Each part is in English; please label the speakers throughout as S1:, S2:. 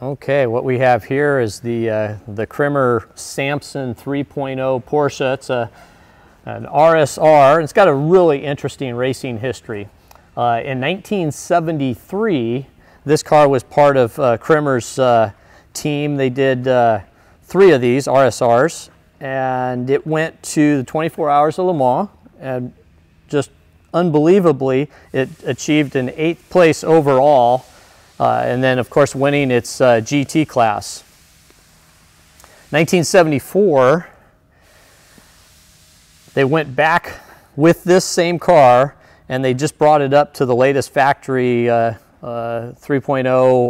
S1: Okay, what we have here is the, uh, the Kremer Samson 3.0 Porsche. It's a, an RSR. It's got a really interesting racing history. Uh, in 1973, this car was part of uh, Kremer's uh, team. They did uh, three of these RSRs, and it went to the 24 Hours of Le Mans, and just unbelievably, it achieved an eighth place overall uh, and then of course winning its uh, GT class. 1974, they went back with this same car and they just brought it up to the latest factory uh, uh 3.0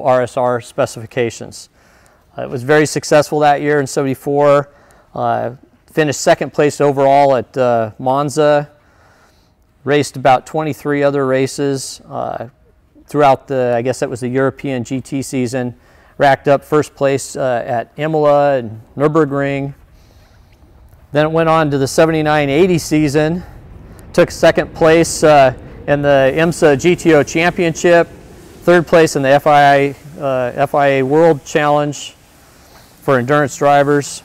S1: RSR specifications. Uh, it was very successful that year in 74. Uh, finished second place overall at Monza. Raced about 23 other races throughout the, I guess that was the European GT season. Racked up first place uh, at Imola and Nürburgring. Then it went on to the 79-80 season. Took second place uh, in the IMSA GTO Championship. Third place in the FIA, uh, FIA World Challenge for endurance drivers.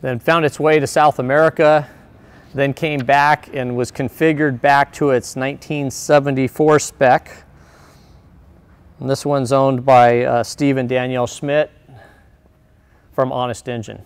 S1: Then found its way to South America then came back and was configured back to its 1974 spec. And this one's owned by uh, Steve and Danielle Schmidt from Honest Engine.